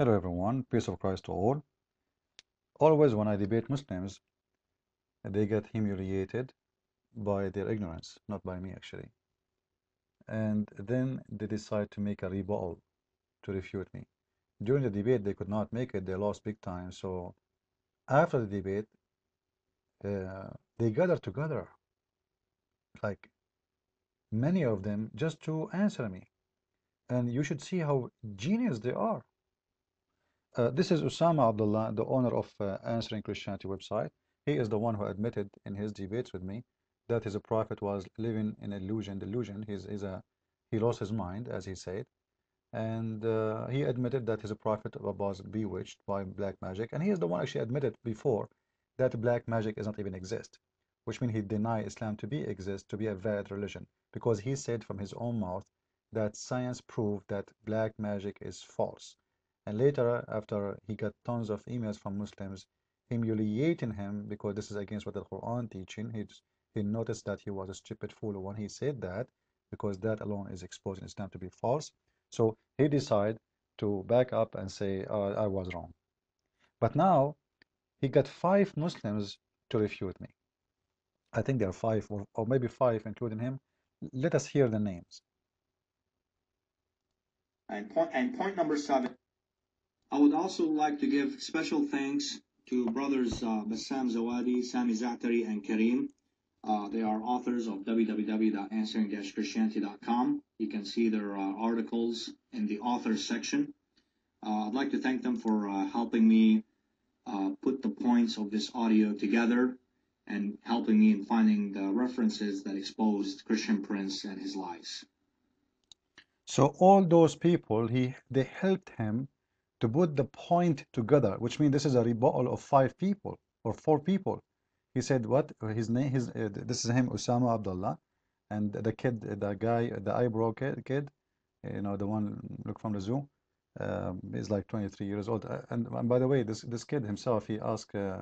Hello everyone, peace of Christ to all. Always when I debate Muslims, they get humiliated by their ignorance, not by me actually. And then they decide to make a rebuttal to refute me. During the debate, they could not make it, they lost big time. So after the debate, uh, they gather together, like many of them, just to answer me. And you should see how genius they are. Uh, this is Osama Abdullah, the owner of uh, Answering Christianity website. He is the one who admitted in his debates with me that his prophet was living in illusion, delusion. He's, he's a, he lost his mind, as he said. And uh, he admitted that his prophet was bewitched by black magic. And he is the one actually admitted before that black magic does not even exist, which means he denied Islam to be exist, to be a valid religion, because he said from his own mouth that science proved that black magic is false. And later, after he got tons of emails from Muslims humiliating him because this is against what the Quran teaching, he, he noticed that he was a stupid fool when he said that because that alone is exposing Islam to be false. So he decided to back up and say, oh, I was wrong. But now he got five Muslims to refute me. I think there are five, or, or maybe five, including him. Let us hear the names. And point, and point number seven. I would also like to give special thanks to brothers uh, Bassam Zawadi, Sami Zaatari, and Kareem. Uh, they are authors of www.answering-christianity.com. You can see their uh, articles in the authors section. Uh, I'd like to thank them for uh, helping me uh, put the points of this audio together and helping me in finding the references that exposed Christian Prince and his lies. So all those people, he they helped him to put the point together, which means this is a rebuttal of five people or four people. He said what? His name his uh, this is him Osama Abdullah and the kid the guy the eyebrow kid, kid you know the one look from the zoo um, is like 23 years old. Uh, and, and, by the way this this kid himself he asked uh,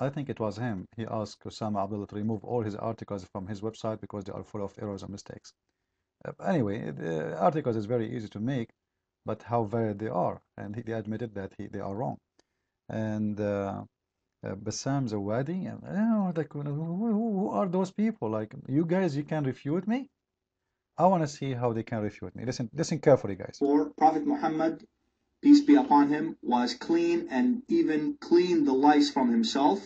I think it was him he asked Osama Abdullah to remove all his articles from his website because they are full of errors and mistakes. Uh, anyway the articles is very easy to make but how valid they are. And he admitted that he, they are wrong. And uh, uh, Bassam Zawadi, you know, like, who, who are those people? Like, you guys, you can refute me? I want to see how they can refute me. Listen, listen carefully, guys. For Prophet Muhammad, peace be upon him, was clean and even cleaned the lice from himself.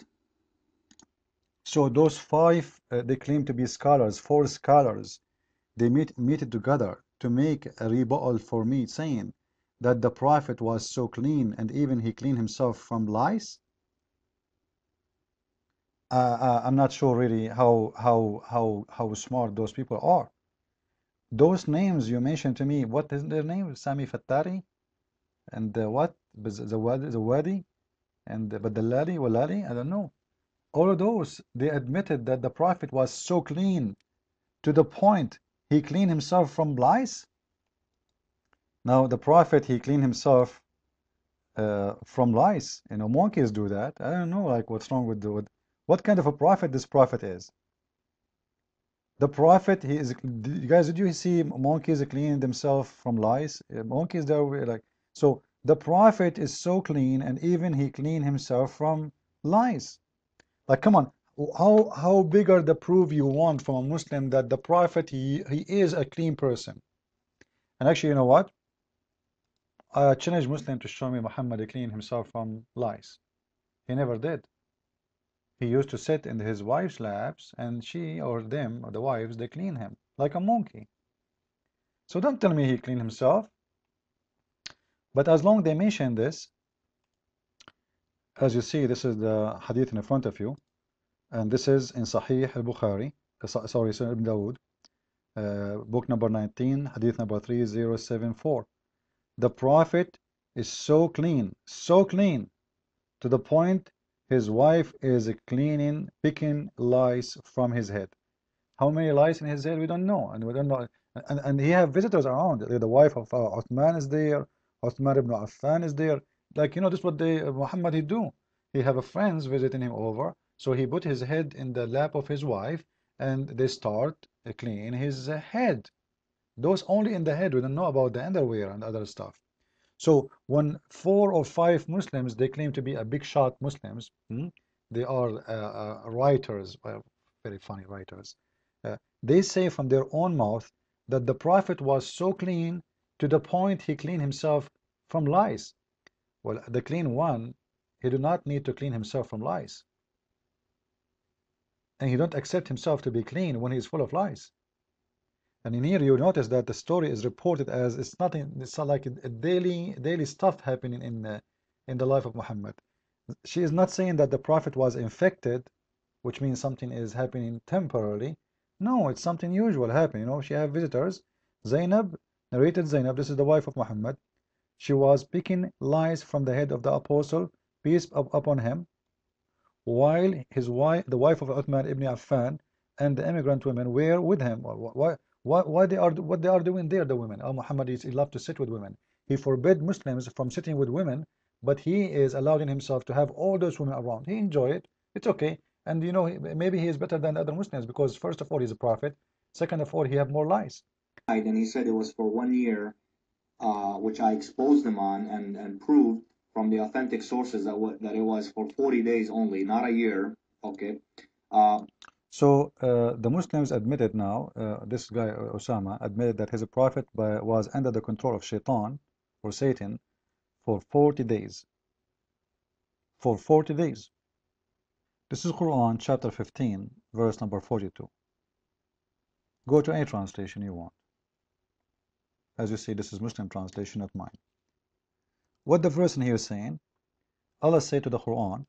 So those five, uh, they claim to be scholars, four scholars, they meet, meet together to make a rebuttal for me saying that the prophet was so clean and even he cleaned himself from lice uh, uh, I'm not sure really how how how how smart those people are. Those names you mentioned to me what is their name? Sami Fattari? And uh, what? Zawadi Zawadi and Badalali Walali I don't know. All of those they admitted that the prophet was so clean to the point he clean himself from lice? Now the prophet, he clean himself uh, from lice. You know, monkeys do that. I don't know, like, what's wrong with the, what kind of a prophet this prophet is. The prophet, he is, you guys, did you see monkeys cleaning themselves from lice? Monkeys, they're like, so the prophet is so clean and even he clean himself from lice. Like, come on, how how big are the proof you want from a Muslim that the Prophet he, he is a clean person? And actually, you know what? I challenge Muslim to show me Muhammad clean himself from lies. He never did. He used to sit in his wife's laps and she or them or the wives they clean him like a monkey. So don't tell me he cleaned himself. But as long they mention this, as you see, this is the hadith in front of you and this is in Sahih al-Bukhari uh, sorry Sunan Ibn Dawood uh, book number 19 hadith number 3074 the prophet is so clean so clean to the point his wife is cleaning picking lice from his head. How many lice in his head? We don't know. And we don't know. And, and he have visitors around. The wife of uh, Uthman is there Uthman ibn Affan is there. Like you know this is what they uh, Muhammad he do. He have a friends visiting him over so he put his head in the lap of his wife and they start cleaning his head. Those only in the head. We don't know about the underwear and other stuff. So when four or five Muslims, they claim to be a big shot Muslims, hmm, they are uh, uh, writers, uh, very funny writers, uh, they say from their own mouth that the Prophet was so clean to the point he cleaned himself from lies. Well, the clean one, he do not need to clean himself from lies. And he don't accept himself to be clean when he is full of lies. And in here you notice that the story is reported as it's nothing. It's like a, daily daily stuff happening in uh, in the life of Muhammad. She is not saying that the prophet was infected, which means something is happening temporarily. No, it's something usual happening. You know, she have visitors. Zainab narrated Zainab. This is the wife of Muhammad. She was picking lies from the head of the apostle, peace upon him, while his wife, the wife of Uthman ibn Affan, and the immigrant women were with him. Why, why, why they are what they are doing there, the women? Al Muhammad is he loved to sit with women. He forbid Muslims from sitting with women, but he is allowing himself to have all those women around. He enjoy it. It's okay. And you know, maybe he is better than other Muslims because first of all, he's a prophet. Second of all, he have more lies. And he said it was for one year, uh, which I exposed him on and, and proved from the authentic sources that, that it was for 40 days only, not a year. Okay. Uh, so uh, the Muslims admitted now, uh, this guy Osama admitted that his prophet by, was under the control of Shaitan or Satan for 40 days. For 40 days. This is Quran chapter 15, verse number 42. Go to any translation you want. As you see, this is Muslim translation, not mine. What the verse in here is saying, Allah said to the Quran,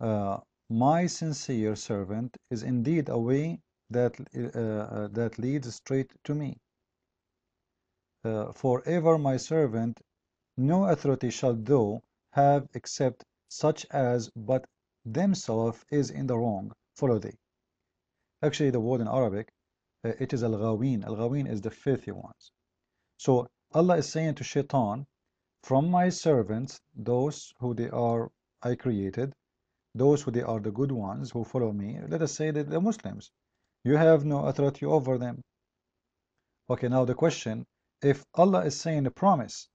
uh, my sincere servant is indeed a way that, uh, uh, that leads straight to me. Uh, forever my servant, no authority shall thou have except such as but themselves is in the wrong, follow thee. Actually, the word in Arabic, uh, it is al-ghawin. Al-ghawin is the filthy ones. So Allah is saying to shaitan, from my servants, those who they are I created, those who they are the good ones who follow me, let us say that the Muslims, you have no authority over them. Okay, now the question, if Allah is saying a promise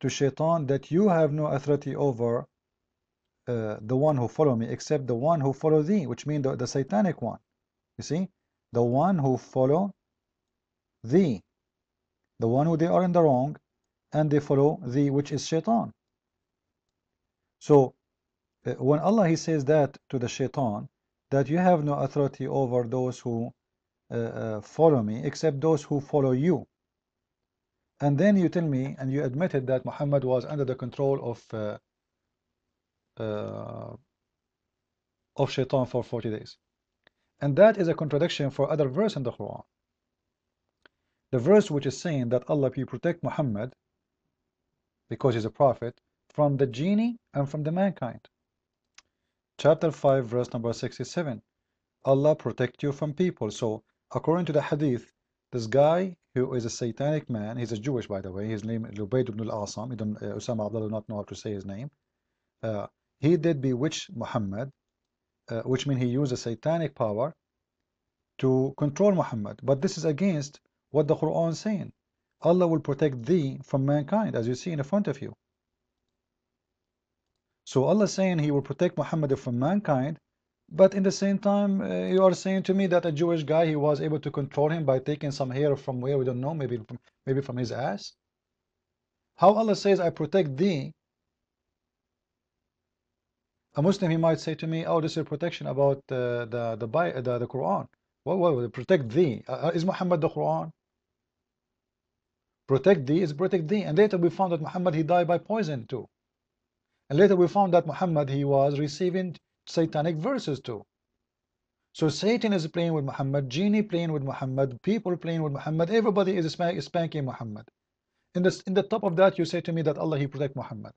to shaitan that you have no authority over uh, the one who follow me except the one who follow thee, which means the, the satanic one. You see, the one who follow thee, the one who they are in the wrong, and they follow thee, which is shaitan. So uh, when Allah he says that to the shaitan, that you have no authority over those who uh, uh, follow me, except those who follow you. And then you tell me, and you admitted that Muhammad was under the control of uh, uh, of shaitan for 40 days. And that is a contradiction for other verse in the Quran. The verse which is saying that Allah will protect Muhammad because he's a prophet from the genie and from the mankind. Chapter 5 verse number 67 Allah protect you from people. So according to the hadith this guy who is a satanic man he's a Jewish by the way his name is Lubayd ibn al-Asam. Uh, Osama Abdullah not know how to say his name. Uh, he did bewitch Muhammad uh, which means he used a satanic power to control Muhammad. But this is against what the Quran is saying Allah will protect thee from mankind as you see in the front of you so Allah saying he will protect Muhammad from mankind, but in the same time, uh, you are saying to me that a Jewish guy, he was able to control him by taking some hair from where we don't know, maybe from, maybe from his ass. How Allah says, I protect thee. A Muslim, he might say to me, oh, this is protection about uh, the, the, the, the Quran. What, what, protect thee? Uh, uh, is Muhammad the Quran? Protect thee is protect thee. And later we found that Muhammad, he died by poison too. And later we found that Muhammad, he was receiving satanic verses too. So Satan is playing with Muhammad, genie playing with Muhammad, people playing with Muhammad, everybody is spanking Muhammad. In the, in the top of that, you say to me that Allah, he protect Muhammad.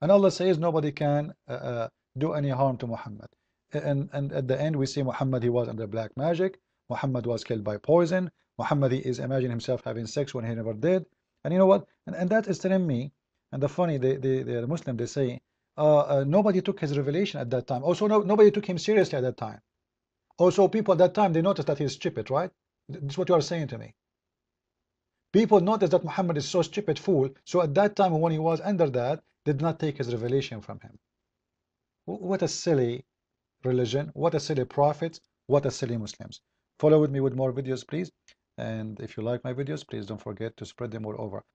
And Allah says nobody can uh, uh, do any harm to Muhammad. And, and at the end, we see Muhammad, he was under black magic. Muhammad was killed by poison. Muhammad is imagining himself having sex when he never did. And you know what? And, and that is telling me, and the funny, the, the, the Muslim, they say, uh, uh, nobody took his revelation at that time. Also, no, nobody took him seriously at that time. Also, people at that time, they noticed that he's stupid, right? That's what you are saying to me. People noticed that Muhammad is so stupid fool. So at that time, when he was under that, did not take his revelation from him. What a silly religion. What a silly prophet. What a silly Muslims. Follow with me with more videos, please. And if you like my videos, please don't forget to spread them all over.